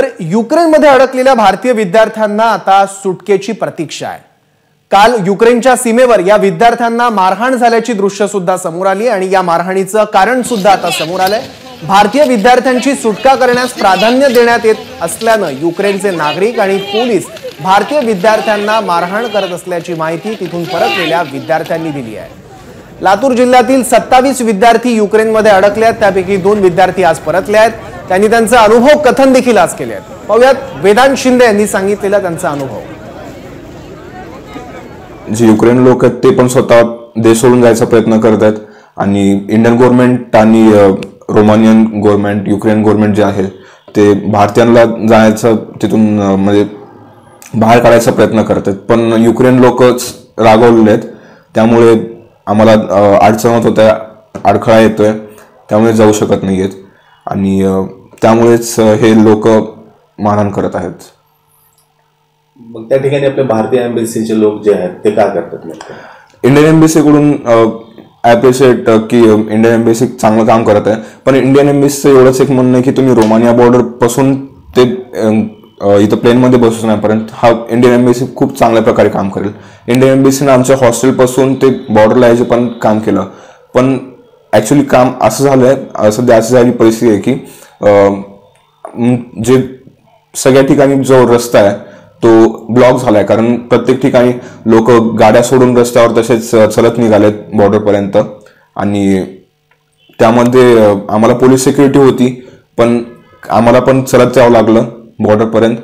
तर युक्रेनमध्ये अडकलेल्या भारतीय विद्यार्थ्यांना आता सुटकेची प्रतीक्षा आहे. काल युक्रेनच्या सीमेवर या विद्यार्थ्यांना मारहाण झाल्याची दृश्य सुद्धा समोर आली आणि या मारहाणीचं कारण सुद्धा आता समोर आलंय. भारतीय विद्यार्थ्यांची सुटका करण्यास प्राधान्य देण्यात येत असल्यानं युक्रेनचे नागरिक आणि पोलीस भारतीय विद्यार्थ्यांना मारहाण करत असल्याची माहिती तिथून परतलेल्या विद्यार्थ्यांनी दिली आहे. लातूर जिल्ह्यातील सत्तावीस विद्यार्थी युक्रेनमध्ये अडकले आहेत. त्यापैकी दोन विद्यार्थी आज परतले आहेत. त्यांनी त्यांचा अनुभव कथन देखील आज केले आहेत. पाहूयात वेदांत शिंदे यांनी सांगितलेला त्यांचा अनुभव. जे युक्रेन लोक आहेत ते पण स्वतः देश सोडून जायचा प्रयत्न करत आहेत. आणि इंडियन गव्हर्नमेंट आणि रोमानियन गव्हर्नमेंट युक्रेन गव्हर्नमेंट जे आहे ते भारतीयांना जायचं तिथून म्हणजे बाहेर काढायचा प्रयत्न करत आहेत. पण युक्रेन लोकच रागवलेले आहेत. त्यामुळे आम्हाला अडचण होत होत्या अडखळा येतोय त्यामुळे जाऊ शकत नाही आहेत आणि त्यामुळेच हे लोक मारहाण करत आहेत. मग त्या ठिकाणी आपल्या भारतीय एम्बेसीचे लोक जे आहेत ते काय करतात इंडियन एम्बेसीकडून ॲप्रिशिएट की इंडियन एम्बेसी चांगलं काम करत आहे. पण इंडियन एम्बेसीचं एवढंच एक म्हणणं आहे की तुम्ही रोमानिया बॉर्डरपासून ते इथं प्लेनमध्ये बसूच नाही हा इंडियन एम्बेसी खूप चांगल्या प्रकारे काम करेल. इंडियन एम्बेसीनं आमच्या हॉस्टेलपासून ते बॉर्डरला यायचे पण काम केलं. पण ॲक्च्युली काम असं झालं आहे सध्या असं झाली परिस्थिती आहे की जे सगळ्या ठिकाणी जो रस्ता आहे तो ब्लॉक झाला आहे कारण प्रत्येक ठिकाणी लोक गाड्या सोडून रस्त्यावर तसेच चलत निघालेत बॉर्डरपर्यंत आणि त्यामध्ये आम्हाला पोलीस सिक्युरिटी होती पण आम्हाला पण चलत जावं लागलं. बॉर्डरपर्यंत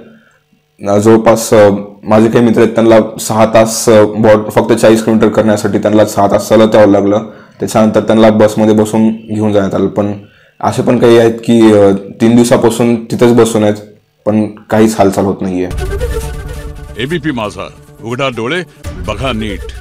जवळपास माझे काही मित्र आहेत त्यांना सहा तास बॉर्ड फक्त चाळीस किलोमीटर करण्यासाठी त्यांना सहा तास चालत यावं लागलं. त्याच्यानंतर त्यांना बसमध्ये बसून घेऊन जाण्यात आलं. पण असे पण काही आहेत की तीन दिवसापासून तिथेच बसून आहेत पण काहीच हालचाल होत नाहीये. एबीपी माझा. उघडा डोळे बघा नीट.